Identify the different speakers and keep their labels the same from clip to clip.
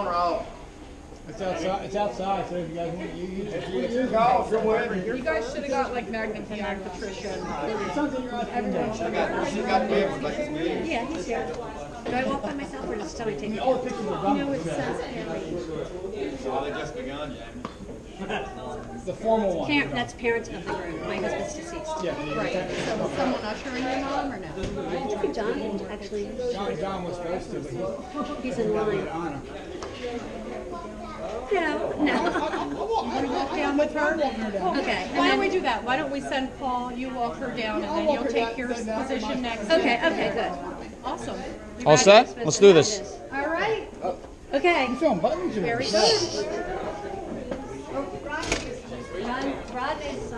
Speaker 1: on or off?
Speaker 2: It's outside, it's outside, so if you guys want, you use it. You
Speaker 1: Your call, from wherever.
Speaker 3: You guys should have got like Magnum PI, Patricia.
Speaker 2: It's something you're not everyone.
Speaker 1: She got, she got papers like it's me.
Speaker 4: Yeah, he's here. Do I walk by myself or does somebody take me?
Speaker 2: All the pictures are done.
Speaker 4: No, it says Perry.
Speaker 1: Oh, they just begun, Jamie.
Speaker 2: The formal one.
Speaker 4: Parent, that's parents of the groom. My husband's deceased.
Speaker 2: Yeah.
Speaker 5: Right, so was someone ushering your mom or no?
Speaker 4: I think John, actually,
Speaker 2: John, John was supposed to, but he.
Speaker 4: he's in line.
Speaker 2: Honor.
Speaker 4: No, no.
Speaker 3: Walk down with her.
Speaker 4: Okay.
Speaker 3: Why don't we do that? Why don't we send Paul, you walk her down, and then you'll take your position next.
Speaker 4: Okay, okay, good.
Speaker 3: Awesome.
Speaker 6: All set? Let's do this.
Speaker 4: All right. Okay.
Speaker 2: Film buttons or?
Speaker 3: Very good.
Speaker 4: Rod, Rod is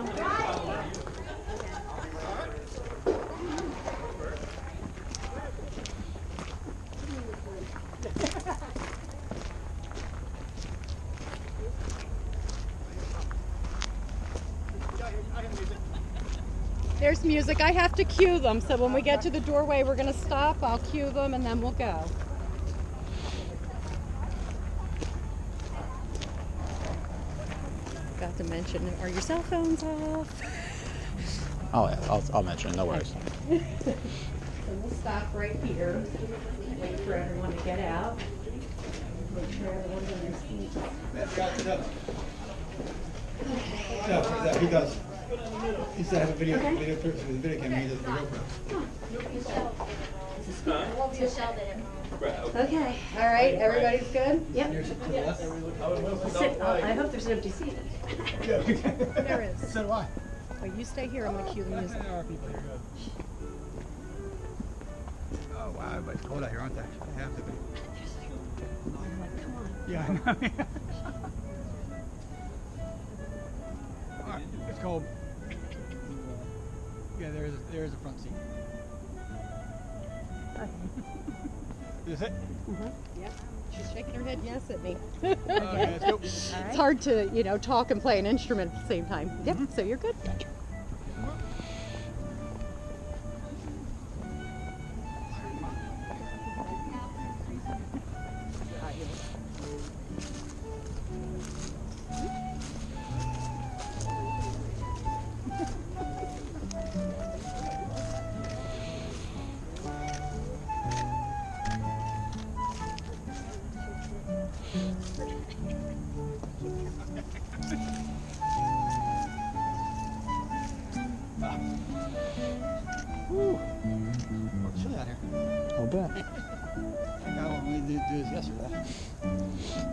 Speaker 3: There's music. I have to cue them, so when we get to the doorway, we're gonna stop. I'll cue them, and then we'll go. Got to mention, are your cell phones off?
Speaker 6: Oh, yeah, I'll, I'll mention it. No worries.
Speaker 3: So we'll stop right here. Wait for everyone to get out. Make sure everyone's in their seats.
Speaker 2: No, that- he does. He used to have a video, video picture with a video camera, he does the GoPro.
Speaker 4: Okay.
Speaker 5: All right, everybody's good?
Speaker 4: Yep. Sit, oh, I hope there's an empty seat.
Speaker 3: There is.
Speaker 2: So do I.
Speaker 3: Oh, you stay here. I'm gonna cue the music.
Speaker 2: There are people here, good. Oh, wow, but it's cold out here, aren't they? They have to be.
Speaker 4: I'm like, come on.
Speaker 2: Yeah, I know. All right, it's cold. Yeah, there is, there is a front seat. Is it? Mm-hmm.
Speaker 3: Yep. She's shaking her head yes at me.
Speaker 2: Okay, let's go.
Speaker 3: It's hard to, you know, talk and play an instrument at the same time. Yep, so you're good.
Speaker 2: Whew. Chilly out here.
Speaker 6: I'll bet.
Speaker 2: I got what we did do this yesterday.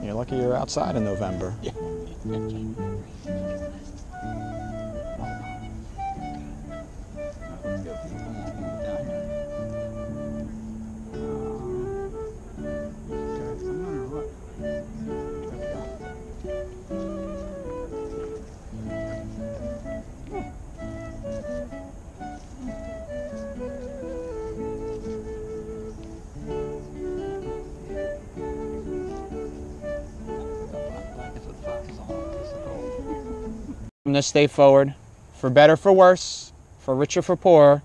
Speaker 6: You're lucky you're outside in November.
Speaker 2: Let's
Speaker 6: From this day forward, for better, for worse, for richer, for poorer,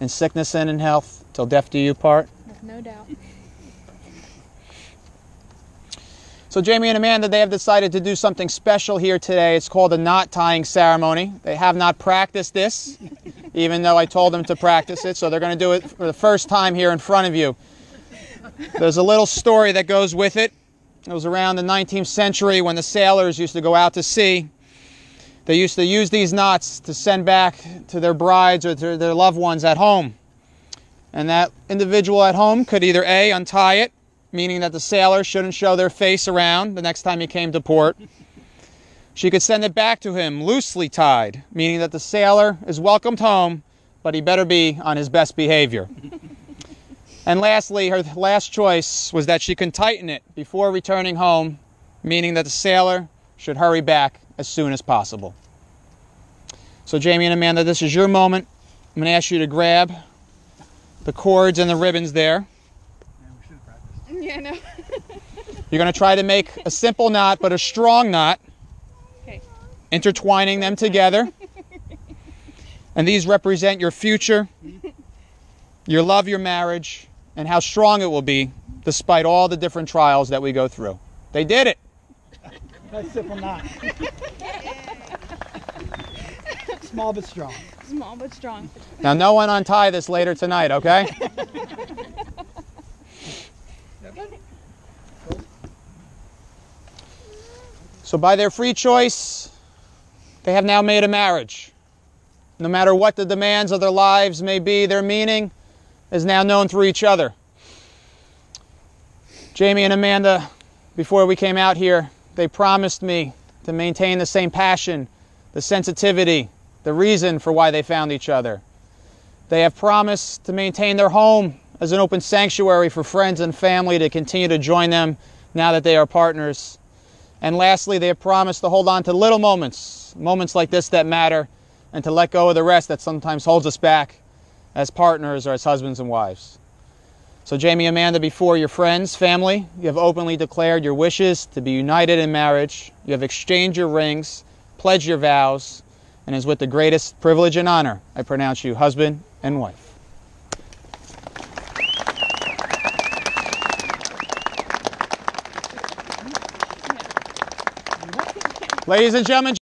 Speaker 6: in sickness and in health, till death do you part.
Speaker 3: No doubt.
Speaker 6: So Jamie and Amanda, they have decided to do something special here today. It's called a knot tying ceremony. They have not practiced this, even though I told them to practice it. So they're going to do it for the first time here in front of you. There's a little story that goes with it. It was around the 19th century when the sailors used to go out to sea. They used to use these knots to send back to their brides or to their loved ones at home. And that individual at home could either A, untie it, meaning that the sailor shouldn't show their face around the next time he came to port. She could send it back to him loosely tied, meaning that the sailor is welcomed home, but he better be on his best behavior. And lastly, her last choice was that she can tighten it before returning home, meaning that the sailor should hurry back as soon as possible. So, Jamie and Amanda, this is your moment. I'm going to ask you to grab the cords and the ribbons there.
Speaker 7: Yeah, yeah no.
Speaker 6: You're going to try to make a simple knot, but a strong knot,
Speaker 7: Okay.
Speaker 6: intertwining them together. And these represent your future, your love, your marriage, and how strong it will be despite all the different trials that we go through. They did it.
Speaker 2: Nice simple knot. Small but strong.
Speaker 7: Small but strong.
Speaker 6: Now, no one untie this later tonight, okay? so, by their free choice, they have now made a marriage. No matter what the demands of their lives may be, their meaning is now known through each other. Jamie and Amanda, before we came out here, they promised me to maintain the same passion, the sensitivity, the reason for why they found each other. They have promised to maintain their home as an open sanctuary for friends and family to continue to join them now that they are partners. And lastly, they have promised to hold on to little moments, moments like this that matter, and to let go of the rest that sometimes holds us back as partners or as husbands and wives. So, Jamie, Amanda, before your friends, family, you have openly declared your wishes to be united in marriage. You have exchanged your rings, pledged your vows, and is with the greatest privilege and honor I pronounce you husband and wife. Ladies and gentlemen,